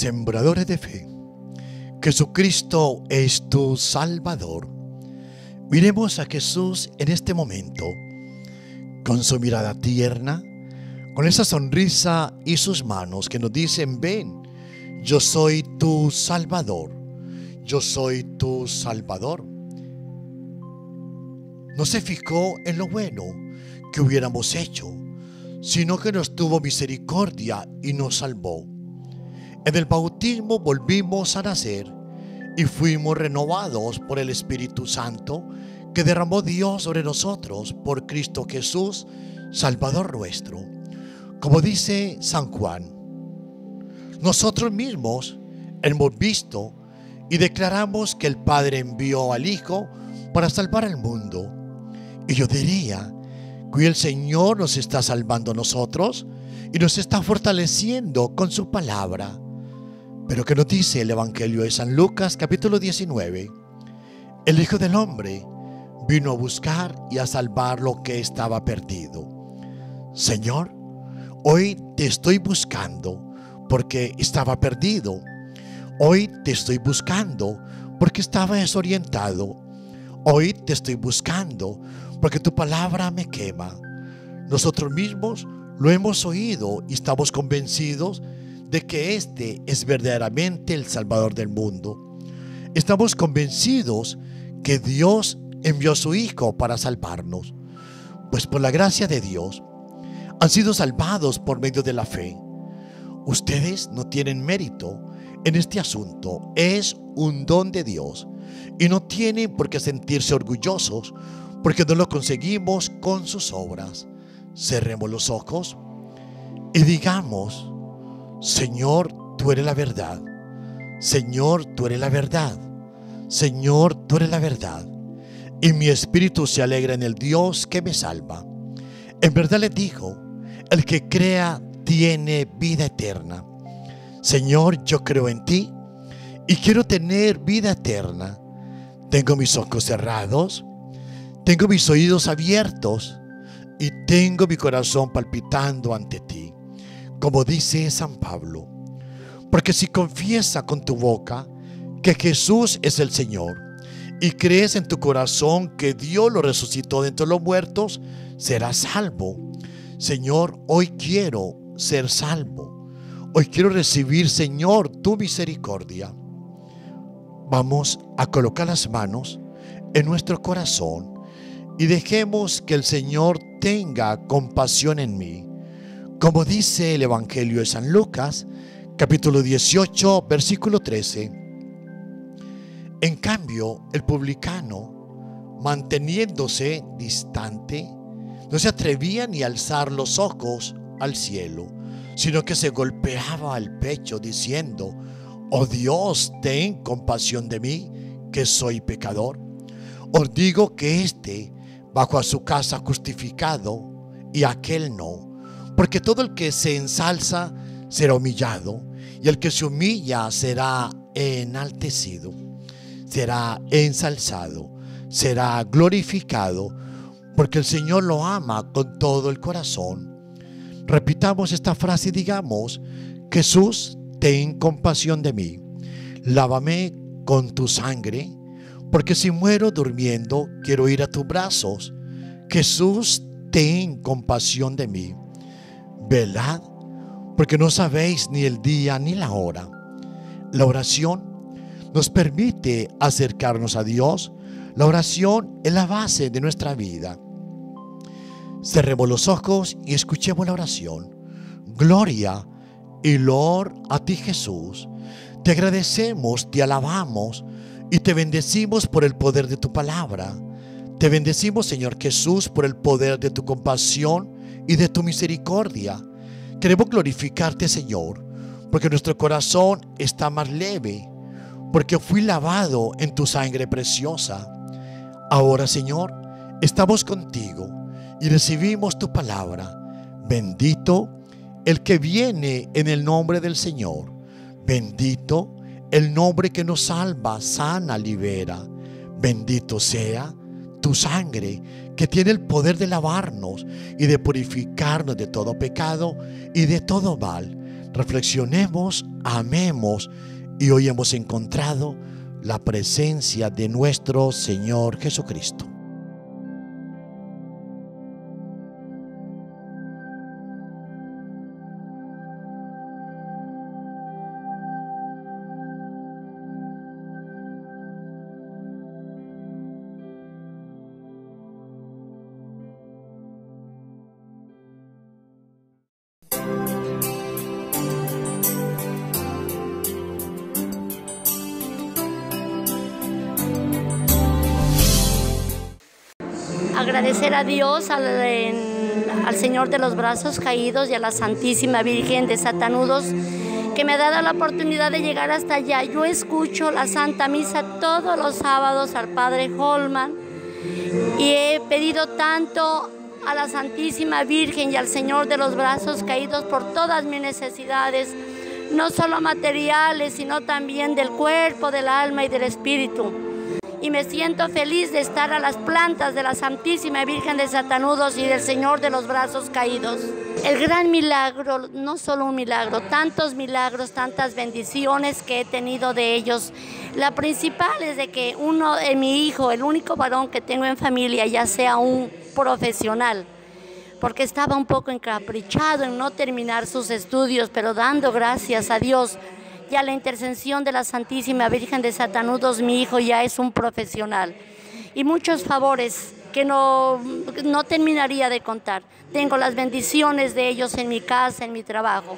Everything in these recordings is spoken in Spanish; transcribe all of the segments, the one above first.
Sembradores de fe, Jesucristo es tu Salvador. Miremos a Jesús en este momento, con su mirada tierna, con esa sonrisa y sus manos que nos dicen, ven, yo soy tu Salvador, yo soy tu Salvador. No se fijó en lo bueno que hubiéramos hecho, sino que nos tuvo misericordia y nos salvó. En el bautismo volvimos a nacer y fuimos renovados por el Espíritu Santo que derramó Dios sobre nosotros por Cristo Jesús, Salvador nuestro. Como dice San Juan, nosotros mismos hemos visto y declaramos que el Padre envió al Hijo para salvar al mundo. Y yo diría que el Señor nos está salvando a nosotros y nos está fortaleciendo con su palabra. Pero que nos dice el Evangelio de San Lucas capítulo 19, el Hijo del Hombre vino a buscar y a salvar lo que estaba perdido. Señor, hoy te estoy buscando porque estaba perdido. Hoy te estoy buscando porque estaba desorientado. Hoy te estoy buscando porque tu palabra me quema. Nosotros mismos lo hemos oído y estamos convencidos de que este es verdaderamente el Salvador del mundo. Estamos convencidos que Dios envió a su Hijo para salvarnos, pues por la gracia de Dios han sido salvados por medio de la fe. Ustedes no tienen mérito en este asunto, es un don de Dios y no tienen por qué sentirse orgullosos porque no lo conseguimos con sus obras. Cerremos los ojos y digamos, Señor, tú eres la verdad. Señor, tú eres la verdad. Señor, tú eres la verdad. Y mi espíritu se alegra en el Dios que me salva. En verdad les digo, el que crea tiene vida eterna. Señor, yo creo en ti y quiero tener vida eterna. Tengo mis ojos cerrados, tengo mis oídos abiertos y tengo mi corazón palpitando ante ti, como dice San Pablo. Porque si confiesa con tu boca que Jesús es el Señor y crees en tu corazón que Dios lo resucitó de entre los muertos, serás salvo. Señor, hoy quiero ser salvo. Hoy quiero recibir, Señor, tu misericordia. Vamos a colocar las manos en nuestro corazón y dejemos que el Señor tenga compasión en mí. Como dice el Evangelio de San Lucas, capítulo 18, versículo 13. En cambio, el publicano, manteniéndose distante, no se atrevía ni a alzar los ojos al cielo, sino que se golpeaba al pecho diciendo, oh Dios, ten compasión de mí, que soy pecador. Os digo que éste bajo a su casa justificado y aquel no, porque todo el que se ensalza será humillado y el que se humilla será enaltecido, será ensalzado, será glorificado, porque el Señor lo ama con todo el corazón. Repitamos esta frase y digamos, Jesús, ten compasión de mí, lávame con tu sangre, porque si muero durmiendo, quiero ir a tus brazos. Jesús, ten compasión de mí. Velad, porque no sabéis ni el día ni la hora. La oración nos permite acercarnos a Dios. La oración es la base de nuestra vida. Cerremos los ojos y escuchemos la oración. Gloria y lor a ti Jesús. Te agradecemos, te alabamos y te bendecimos por el poder de tu palabra. Te bendecimos, Señor Jesús, por el poder de tu compasión y de tu misericordia. Queremos glorificarte, Señor, porque nuestro corazón está más leve, porque fui lavado en tu sangre preciosa. Ahora, Señor, estamos contigo y recibimos tu palabra. Bendito el que viene en el nombre del Señor. Bendito el nombre que nos salva, sana, libera. Bendito sea tu sangre que tiene el poder de lavarnos y de purificarnos de todo pecado y de todo mal. Reflexionemos, amemos y hoy hemos encontrado la presencia de nuestro Señor Jesucristo. Agradecer a Dios, al, Señor de los brazos caídos y a la Santísima Virgen de Satanudos que me ha dado la oportunidad de llegar hasta allá. Yo escucho la Santa Misa todos los sábados al Padre Holman y he pedido tanto a la Santísima Virgen y al Señor de los brazos caídos por todas mis necesidades, no solo materiales, sino también del cuerpo, del alma y del espíritu y me siento feliz de estar a las plantas de la Santísima Virgen de Satanudos y del Señor de los Brazos Caídos. El gran milagro, no solo un milagro, tantos milagros, tantas bendiciones que he tenido de ellos. La principal es de que uno mi hijo, el único varón que tengo en familia, ya sea un profesional, porque estaba un poco encaprichado en no terminar sus estudios, pero dando gracias a Dios y a la intercesión de la Santísima Virgen de Satanudos, mi hijo ya es un profesional. Y muchos favores que no, no terminaría de contar. Tengo las bendiciones de ellos en mi casa, en mi trabajo.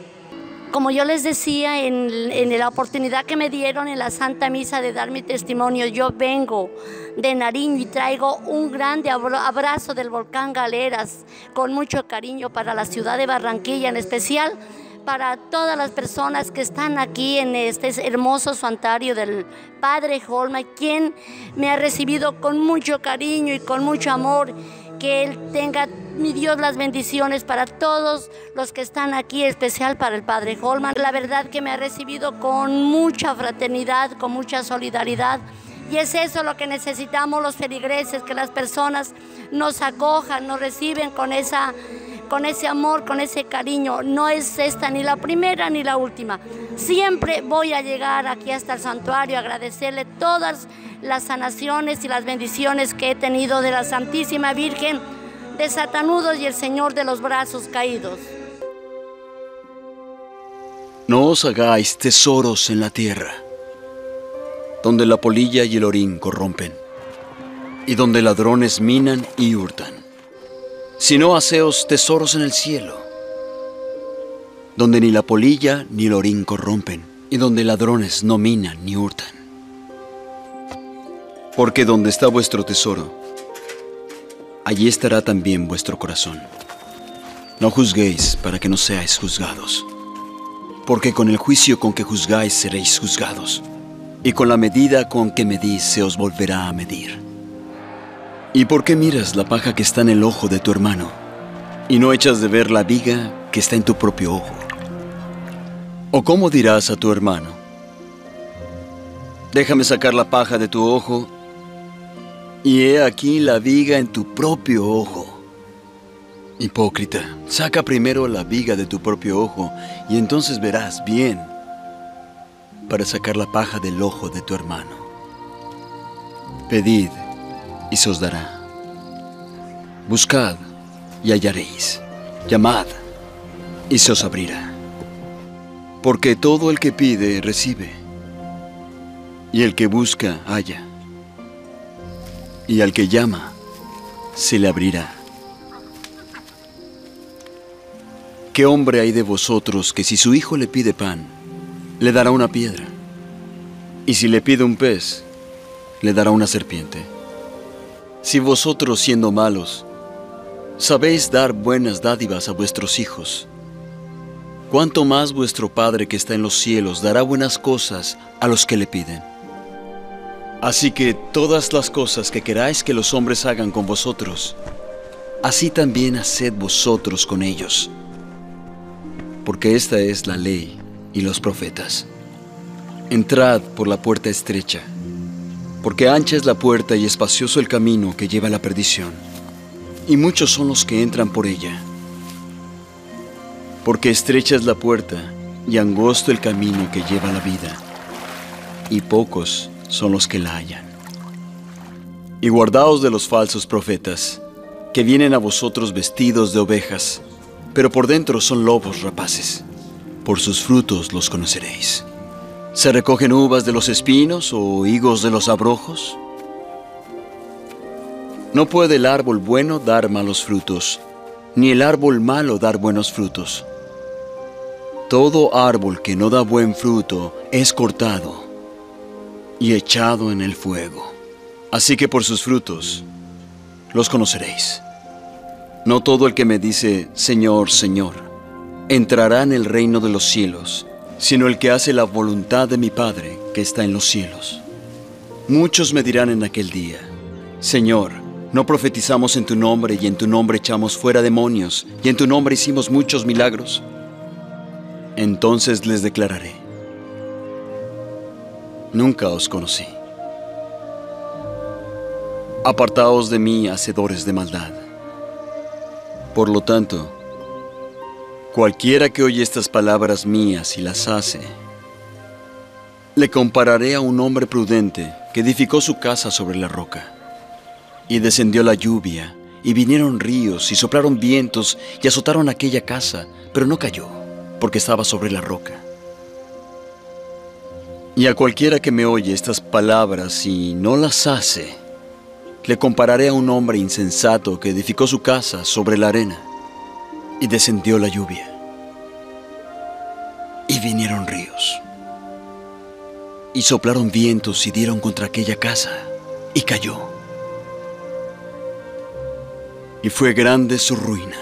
Como yo les decía, en, en la oportunidad que me dieron en la Santa Misa de dar mi testimonio, yo vengo de Nariño y traigo un grande abra- abrazo del volcán Galeras con mucho cariño para la ciudad de Barranquilla, en especial para todas las personas que están aquí en este hermoso santuario del Padre Holma, quien me ha recibido con mucho cariño y con mucho amor. Que Él tenga, mi Dios, las bendiciones para todos los que están aquí, especial para el Padre Holman. La verdad que me ha recibido con mucha fraternidad, con mucha solidaridad. Y es eso lo que necesitamos los feligreses, que las personas nos acojan, nos reciben con esa con ese amor, con ese cariño. No es esta ni la primera ni la última. Siempre voy a llegar aquí hasta el santuario a agradecerle todas las sanaciones y las bendiciones que he tenido de la Santísima Virgen de Satanudos y el Señor de los brazos caídos. No os hagáis tesoros en la tierra, donde la polilla y el orín corrompen, y donde ladrones minan y hurtan, sino haceos tesoros en el cielo, donde ni la polilla ni el orín corrompen, y donde ladrones no minan ni hurtan. Porque donde está vuestro tesoro, allí estará también vuestro corazón. No juzguéis para que no seáis juzgados porque con el juicio con que juzgáis seréis juzgados, y con la medida con que medís se os volverá a medir. ¿Y por qué miras la paja que está en el ojo de tu hermano, y no echas de ver la viga que está en tu propio ojo? ¿O cómo dirás a tu hermano, déjame sacar la paja de tu ojo, y he aquí la viga en tu propio ojo? Hipócrita, saca primero la viga de tu propio ojo y entonces verás bien para sacar la paja del ojo de tu hermano. Pedid y se os dará. Buscad y hallaréis. Llamad y se os abrirá. Porque todo el que pide recibe, y el que busca halla, y al que llama se le abrirá. ¿Qué hombre hay de vosotros que si su hijo le pide pan, le dará una piedra? Y si le pide un pez, le dará una serpiente. Si vosotros siendo malos, sabéis dar buenas dádivas a vuestros hijos, ¿cuánto más vuestro Padre que está en los cielos dará buenas cosas a los que le piden? Así que todas las cosas que queráis que los hombres hagan con vosotros, así también haced vosotros con ellos porque esta es la ley y los profetas. Entrad por la puerta estrecha, porque ancha es la puerta y espacioso el camino que lleva a la perdición, y muchos son los que entran por ella. Porque estrecha es la puerta y angosto el camino que lleva a la vida, y pocos son los que la hallan. Y guardaos de los falsos profetas, que vienen a vosotros vestidos de ovejas, pero por dentro son lobos rapaces. Por sus frutos los conoceréis. ¿Se recogen uvas de los espinos o higos de los abrojos? No puede el árbol bueno dar malos frutos, ni el árbol malo dar buenos frutos. Todo árbol que no da buen fruto es cortado y echado en el fuego. Así que por sus frutos los conoceréis. No todo el que me dice, Señor, Señor, entrará en el reino de los cielos, sino el que hace la voluntad de mi Padre que está en los cielos. Muchos me dirán en aquel día, Señor, ¿no profetizamos en tu nombre y en tu nombre echamos fuera demonios y en tu nombre hicimos muchos milagros? Entonces les declararé, nunca os conocí. Apartaos de mí, hacedores de maldad. Por lo tanto, cualquiera que oye estas palabras mías y las hace, le compararé a un hombre prudente que edificó su casa sobre la roca. Y descendió la lluvia, y vinieron ríos, y soplaron vientos, y azotaron aquella casa, pero no cayó, porque estaba sobre la roca. Y a cualquiera que me oye estas palabras y no las hace, le compararé a un hombre insensato que edificó su casa sobre la arena y descendió la lluvia. Y vinieron ríos. Y soplaron vientos y dieron contra aquella casa y cayó. Y fue grande su ruina.